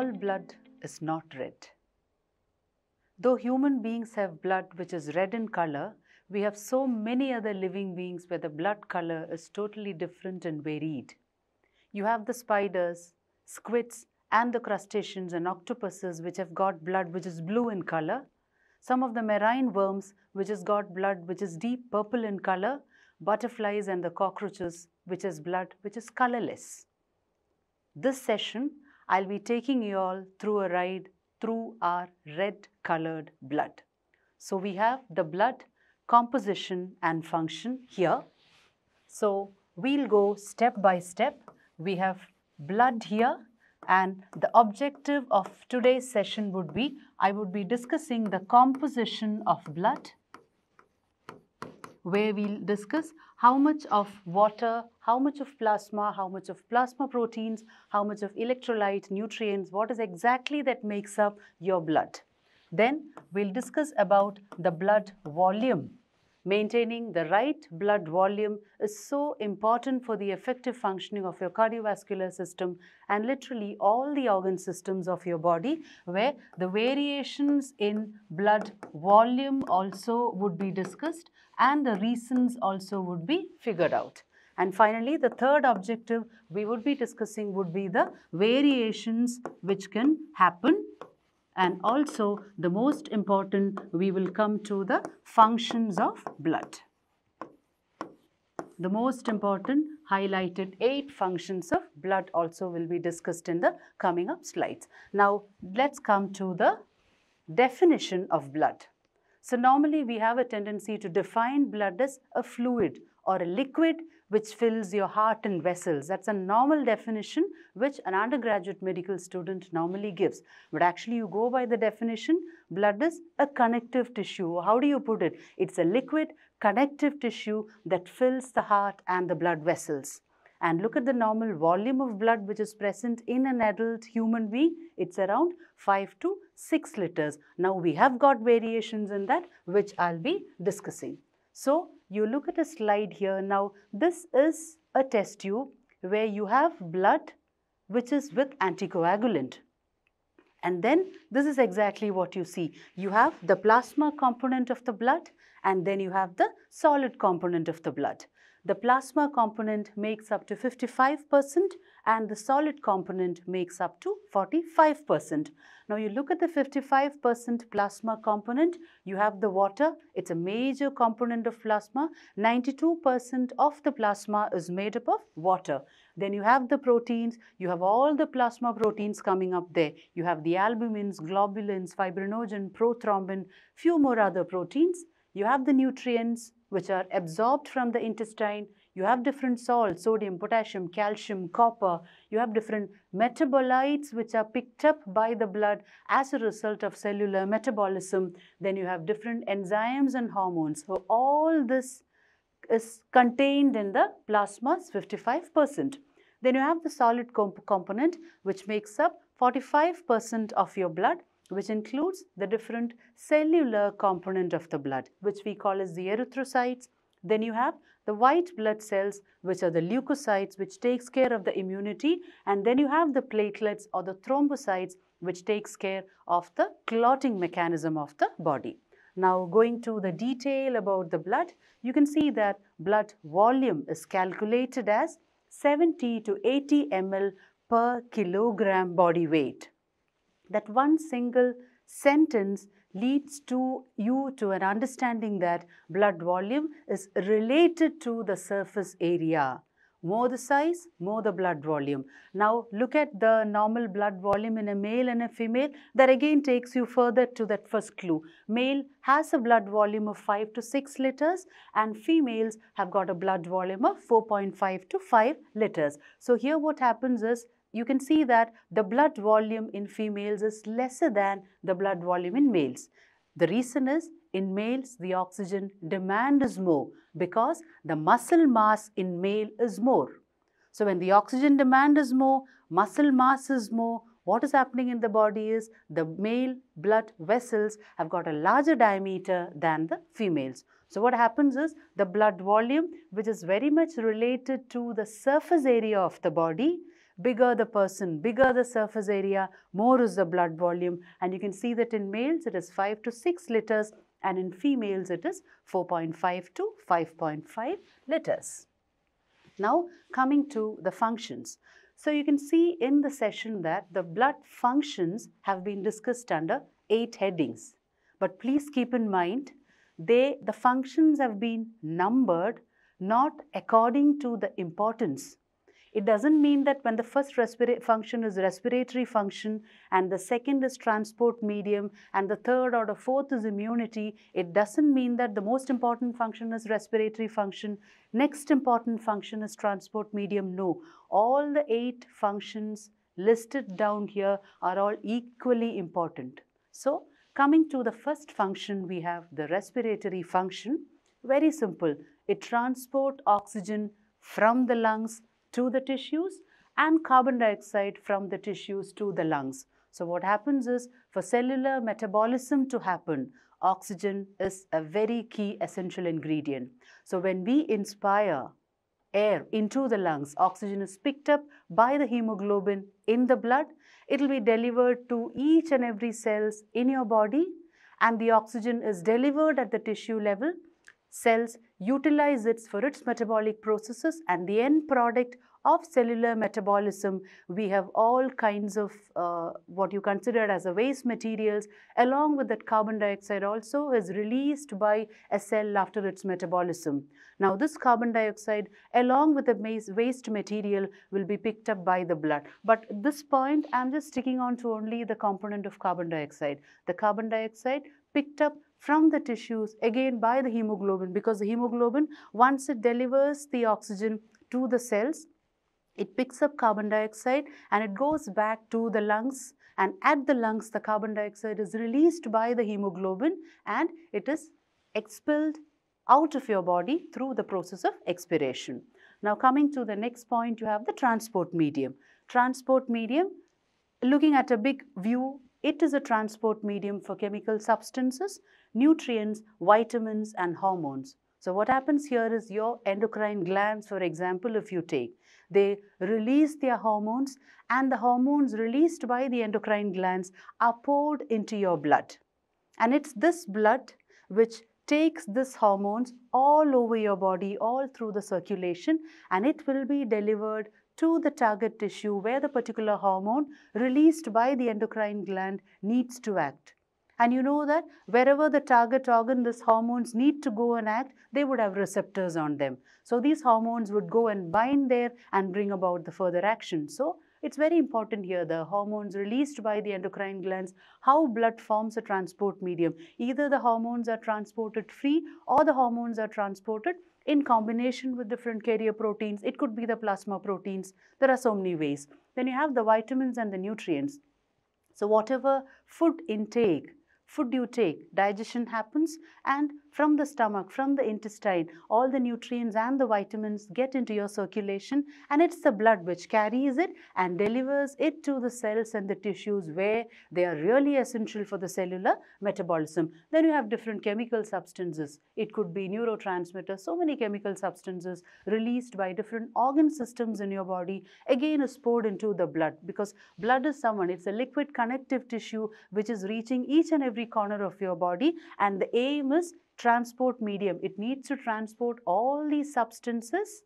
all blood is not red. Though human beings have blood which is red in color, we have so many other living beings where the blood color is totally different and varied. You have the spiders, squids, and the crustaceans and octopuses which have got blood which is blue in color. Some of the marine worms which has got blood which is deep purple in color. Butterflies and the cockroaches which has blood which is colorless. This session, I'll be taking you all through a ride through our red colored blood. So we have the blood composition and function here. So we'll go step by step. We have blood here and the objective of today's session would be, I would be discussing the composition of blood where we'll discuss how much of water, how much of plasma, how much of plasma proteins, how much of electrolyte, nutrients, what is exactly that makes up your blood. Then we'll discuss about the blood volume Maintaining the right blood volume is so important for the effective functioning of your cardiovascular system and literally all the organ systems of your body where the variations in blood volume also would be discussed and the reasons also would be figured out. And finally, the third objective we would be discussing would be the variations which can happen and also the most important we will come to the functions of blood. The most important highlighted eight functions of blood also will be discussed in the coming up slides. Now let's come to the definition of blood. So normally we have a tendency to define blood as a fluid or a liquid which fills your heart and vessels. That's a normal definition which an undergraduate medical student normally gives. But actually you go by the definition, blood is a connective tissue. How do you put it? It's a liquid connective tissue that fills the heart and the blood vessels. And look at the normal volume of blood which is present in an adult human being. It's around 5 to 6 liters. Now we have got variations in that which I'll be discussing. So you look at a slide here. Now, this is a test tube where you have blood which is with anticoagulant. And then this is exactly what you see. You have the plasma component of the blood and then you have the solid component of the blood. The plasma component makes up to 55% and the solid component makes up to 45%. Now you look at the 55% plasma component, you have the water, it's a major component of plasma. 92% of the plasma is made up of water. Then you have the proteins, you have all the plasma proteins coming up there. You have the albumins, globulins, fibrinogen, prothrombin, few more other proteins. You have the nutrients, which are absorbed from the intestine. You have different salts, sodium, potassium, calcium, copper. You have different metabolites which are picked up by the blood as a result of cellular metabolism. Then you have different enzymes and hormones. So all this is contained in the plasma's 55%. Then you have the solid comp component which makes up 45% of your blood which includes the different cellular component of the blood, which we call as the erythrocytes. Then you have the white blood cells, which are the leukocytes, which takes care of the immunity. And then you have the platelets or the thrombocytes, which takes care of the clotting mechanism of the body. Now, going to the detail about the blood, you can see that blood volume is calculated as 70 to 80 ml per kilogram body weight that one single sentence leads to you to an understanding that blood volume is related to the surface area. More the size, more the blood volume. Now look at the normal blood volume in a male and a female. That again takes you further to that first clue. Male has a blood volume of 5 to 6 liters and females have got a blood volume of 4.5 to 5 liters. So here what happens is you can see that the blood volume in females is lesser than the blood volume in males. The reason is in males the oxygen demand is more because the muscle mass in male is more. So when the oxygen demand is more, muscle mass is more, what is happening in the body is the male blood vessels have got a larger diameter than the females. So what happens is the blood volume which is very much related to the surface area of the body bigger the person, bigger the surface area, more is the blood volume. And you can see that in males it is 5 to 6 liters and in females it is 4.5 to 5.5 liters. Now coming to the functions. So you can see in the session that the blood functions have been discussed under eight headings. But please keep in mind, they, the functions have been numbered not according to the importance it doesn't mean that when the first function is respiratory function and the second is transport medium and the third or the fourth is immunity, it doesn't mean that the most important function is respiratory function, next important function is transport medium. No, all the eight functions listed down here are all equally important. So, coming to the first function, we have the respiratory function. Very simple. It transport oxygen from the lungs to the tissues and carbon dioxide from the tissues to the lungs. So what happens is for cellular metabolism to happen, oxygen is a very key essential ingredient. So when we inspire air into the lungs, oxygen is picked up by the hemoglobin in the blood. It will be delivered to each and every cells in your body and the oxygen is delivered at the tissue level cells utilize it for its metabolic processes and the end product of cellular metabolism, we have all kinds of uh, what you consider as a waste materials along with that carbon dioxide also is released by a cell after its metabolism. Now this carbon dioxide along with the waste material will be picked up by the blood. But this point I am just sticking on to only the component of carbon dioxide. The carbon dioxide picked up from the tissues again by the hemoglobin because the hemoglobin once it delivers the oxygen to the cells it picks up carbon dioxide and it goes back to the lungs and at the lungs the carbon dioxide is released by the hemoglobin and it is expelled out of your body through the process of expiration. Now coming to the next point you have the transport medium. Transport medium looking at a big view it is a transport medium for chemical substances, nutrients, vitamins and hormones. So what happens here is your endocrine glands, for example, if you take, they release their hormones and the hormones released by the endocrine glands are poured into your blood. And it's this blood which takes this hormones all over your body, all through the circulation and it will be delivered to the target tissue where the particular hormone released by the endocrine gland needs to act. And you know that wherever the target organ, these hormones need to go and act, they would have receptors on them. So these hormones would go and bind there and bring about the further action. So it's very important here, the hormones released by the endocrine glands, how blood forms a transport medium. Either the hormones are transported free or the hormones are transported in combination with different carrier proteins. It could be the plasma proteins. There are so many ways. Then you have the vitamins and the nutrients. So whatever food intake food you take, digestion happens and from the stomach, from the intestine, all the nutrients and the vitamins get into your circulation and it's the blood which carries it and delivers it to the cells and the tissues where they are really essential for the cellular metabolism. Then you have different chemical substances. It could be neurotransmitters, so many chemical substances released by different organ systems in your body again is poured into the blood because blood is someone, it's a liquid connective tissue which is reaching each and every corner of your body and the aim is transport medium. It needs to transport all these substances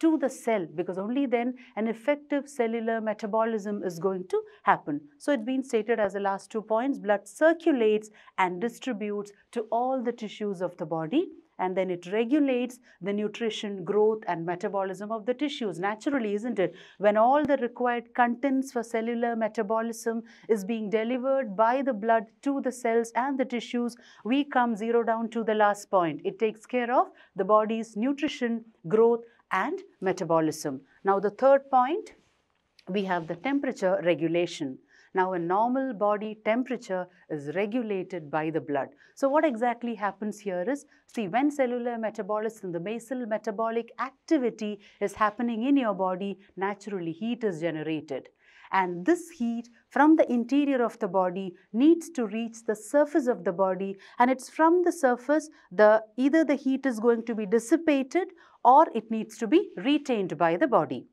to the cell because only then an effective cellular metabolism is going to happen. So it's been stated as the last two points, blood circulates and distributes to all the tissues of the body and then it regulates the nutrition, growth and metabolism of the tissues. Naturally, isn't it? When all the required contents for cellular metabolism is being delivered by the blood to the cells and the tissues, we come zero down to the last point. It takes care of the body's nutrition, growth and metabolism. Now, the third point, we have the temperature regulation. Now, a normal body temperature is regulated by the blood. So, what exactly happens here is, see, when cellular metabolism, the basal metabolic activity is happening in your body, naturally heat is generated. And this heat from the interior of the body needs to reach the surface of the body and it's from the surface the either the heat is going to be dissipated or it needs to be retained by the body.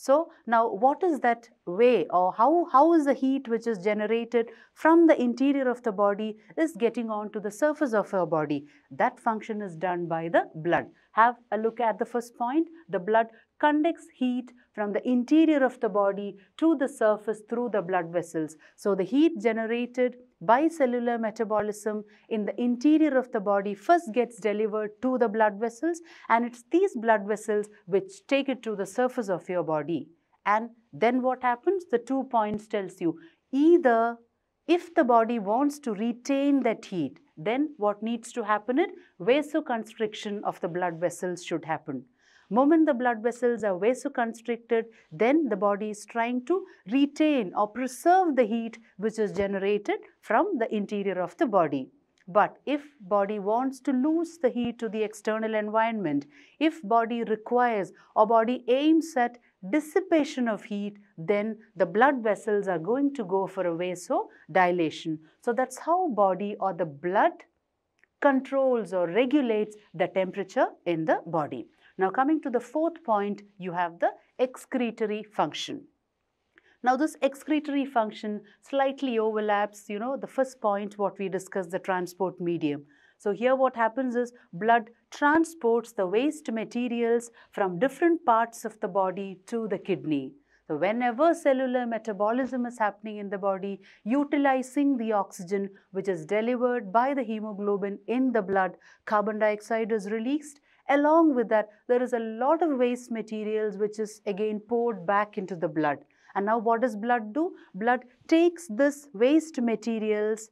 So now what is that way or how, how is the heat which is generated from the interior of the body is getting onto the surface of our body. That function is done by the blood. Have a look at the first point. The blood conducts heat from the interior of the body to the surface through the blood vessels. So the heat generated by cellular metabolism in the interior of the body first gets delivered to the blood vessels and it's these blood vessels which take it to the surface of your body. And then what happens? The two points tells you either if the body wants to retain that heat, then what needs to happen is vasoconstriction of the blood vessels should happen. Moment the blood vessels are vasoconstricted, then the body is trying to retain or preserve the heat which is generated from the interior of the body. But if body wants to lose the heat to the external environment, if body requires or body aims at dissipation of heat, then the blood vessels are going to go for a vasodilation. So that's how body or the blood controls or regulates the temperature in the body. Now coming to the fourth point, you have the excretory function. Now this excretory function slightly overlaps, you know, the first point what we discussed, the transport medium. So here what happens is blood transports the waste materials from different parts of the body to the kidney. So whenever cellular metabolism is happening in the body, utilizing the oxygen which is delivered by the hemoglobin in the blood, carbon dioxide is released Along with that, there is a lot of waste materials which is again poured back into the blood. And now what does blood do? Blood takes this waste materials